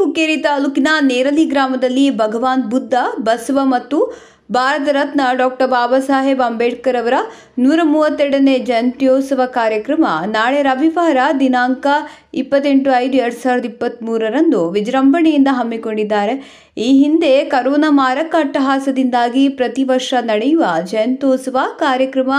ಹುಕ್ಕೇರಿ ತಾಲೂಕಿನ ನೇರಲಿ ಗ್ರಾಮದಲ್ಲಿ ಭಗವಾನ್ ಬುದ್ಧ, ಬಸವ ಮತ್ತು ಭಾರತ ರತ್ನ ಡಾಕ್ಟರ್ ಬಾಬಾ ಸಾಹೇಬ್ ಅಂಬೇಡ್ಕರ್ ಅವರ ನೂರ ಮೂವತ್ತೆರಡನೇ ಜಯಂತ್ಯೋತ್ಸವ ಕಾರ್ಯಕ್ರಮ ನಾಳೆ ರವಿವಾರ ದಿನಾಂಕ ಇಪ್ಪತ್ತೆಂಟು ಐದು ಎರಡು ಸಾವಿರದ ಇಪ್ಪತ್ತ್ಮೂರರಂದು ವಿಜೃಂಭಣೆಯಿಂದ ಹಮ್ಮಿಕೊಂಡಿದ್ದಾರೆ. ಈ ಹಿಂದೆ ಕರೋನಾ ಮಾರಕ ಅಟ್ಟಹಾಸದಿಂದಾಗಿ ಪ್ರತಿ ವರ್ಷ ನಡೆಯುವ ಜಯಂತ್ಯೋತ್ಸವ ಕಾರ್ಯಕ್ರಮ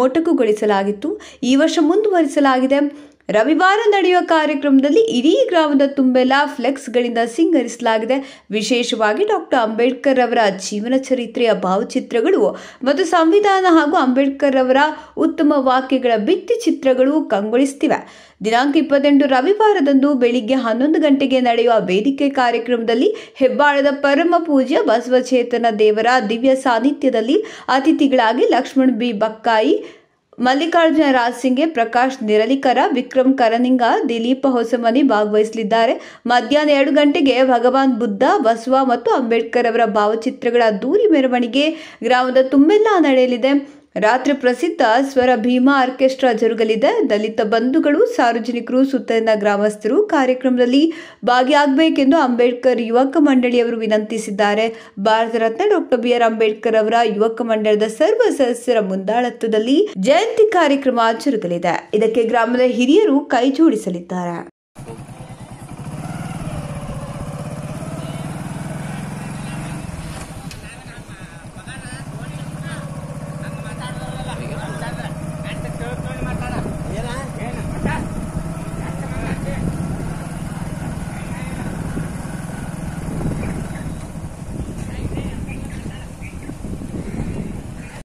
ಮೊಟಕುಗೊಳಿಸಲಾಗಿತ್ತು. ಈ ವರ್ಷ ಮುಂದುವರಿಸಲಾಗಿದೆ. ರವಿವಾರ ನಡೆಯುವ ಕಾರ್ಯಕ್ರಮದಲ್ಲಿ ಇಡೀ ಗ್ರಾಮದ ತುಂಬೆಲ್ಲ ಫ್ಲೆಕ್ಸ್ಗಳಿಂದ ಸಿಂಗರಿಸಲಾಗಿದೆ. ವಿಶೇಷವಾಗಿ ಡಾಕ್ಟರ್ ಅಂಬೇಡ್ಕರ್ ಅವರ ಜೀವನ ಚರಿತ್ರೆಯ ಭಾವಚಿತ್ರಗಳು ಮತ್ತು ಸಂವಿಧಾನ ಹಾಗೂ ಅಂಬೇಡ್ಕರ್ ಅವರ ಉತ್ತಮ ವಾಕ್ಯಗಳ ಭಿತ್ತಿ ಚಿತ್ರಗಳು ಕಂಗೊಳಿಸುತ್ತಿವೆ ದಿನಾಂಕ ಇಪ್ಪತ್ತೆಂಟು ರವಿವಾರದಂದು ಬೆಳಿಗ್ಗೆ ಹನ್ನೊಂದು ಗಂಟೆಗೆ ನಡೆಯುವ ವೇದಿಕೆ ಕಾರ್ಯಕ್ರಮದಲ್ಲಿ ಹೆಬ್ಬಾಳದ ಪರಮ ಪೂಜ್ಯ ಬಸವಚೇತನ ದೇವರ ದಿವ್ಯ ಸಾನ್ನಿಧ್ಯದಲ್ಲಿ ಅತಿಥಿಗಳಾಗಿ ಲಕ್ಷ್ಮಣ್ ಬಿ ಬಕ್ಕಾಯಿ ಮಲ್ಲಿಕಾರ್ಜುನ ರಾಜ್ ಸಿಂಗ್ಗೆ ಪ್ರಕಾಶ್ ನಿರಲಿಕರ, ವಿಕ್ರಮ್ ಕರನಿಂಗ, ದಿಲೀಪ ಹೊಸಮನಿ ಭಾಗವಹಿಸಲಿದ್ದಾರೆ. ಮಧ್ಯಾಹ್ನ ಎರಡು ಗಂಟೆಗೆ ಭಗವಾನ್ ಬುದ್ಧ, ಬಸವ ಮತ್ತು ಅಂಬೇಡ್ಕರ್ ಅವರ ಭಾವಚಿತ್ರಗಳ ದೂರಿ ಮೆರವಣಿಗೆ ಗ್ರಾಮದ ತುಂಬೆಲ್ಲ ನಡೆಯಲಿದೆ. ರಾತ್ರಿ ಪ್ರಸಿದ್ಧ ಸ್ವರ ಭೀಮಾ ಆರ್ಕೆಸ್ಟ್ರಾ ಜರುಗಲಿದೆ ದಲಿತ ಬಂಧುಗಳು, ಸಾರ್ವಜನಿಕರು, ಸುತ್ತಲಿನ ಗ್ರಾಮಸ್ಥರು ಕಾರ್ಯಕ್ರಮದಲ್ಲಿ ಭಾಗಿಯಾಗಬೇಕೆಂದು ಅಂಬೇಡ್ಕರ್ ಯುವಕ ಮಂಡಳಿಯವರು ವಿನಂತಿಸಿದ್ದಾರೆ. Bharat Ratna doctor B R Ambedkar ಅವರ ಯುವಕ ಮಂಡಳದ ಸರ್ವ ಸದಸ್ಯರ ಮುಂದಾಳತ್ವದಲ್ಲಿ ಜಯಂತಿ ಕಾರ್ಯಕ್ರಮ ಜರುಗಲಿದೆ. ಇದಕ್ಕೆ ಗ್ರಾಮದ ಹಿರಿಯರು ಕೈ ಜೋಡಿಸಲಿದ್ದಾರೆ.